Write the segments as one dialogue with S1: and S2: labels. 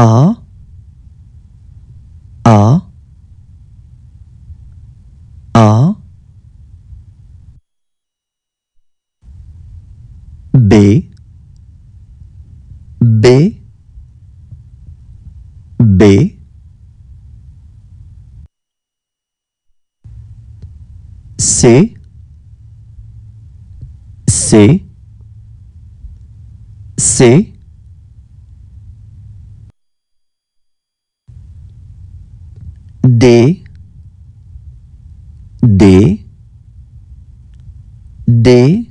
S1: A A A B B B C C C D D D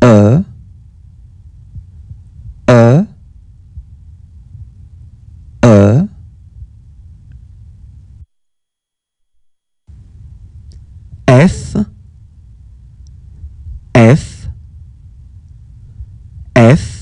S1: E E E. F F F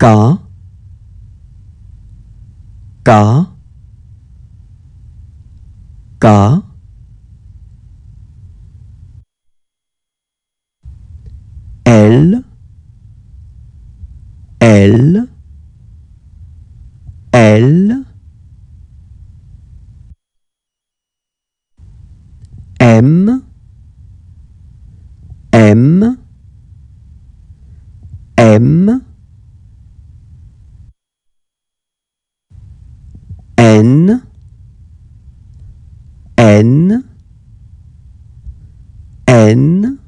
S1: K K K L. L. L. M. M. M N N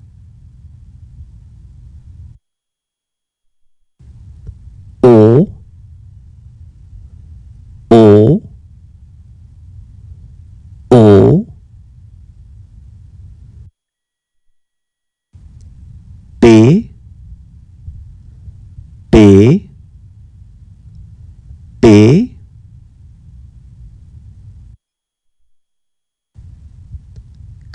S1: O O O P P P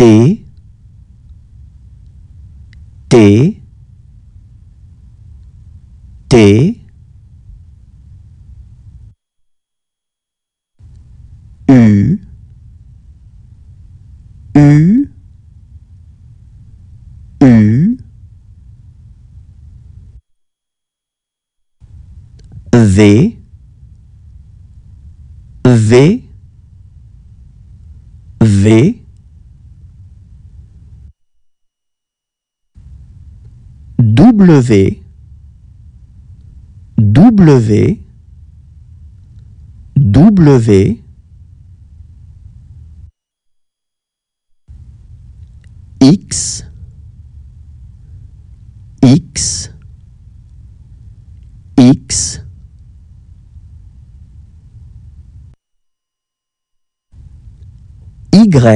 S1: T T T. U U U. V V V W W W X X X Y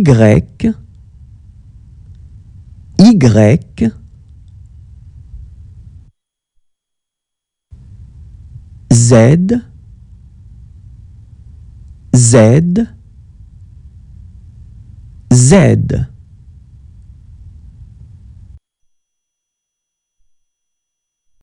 S1: Y Y Z Z Z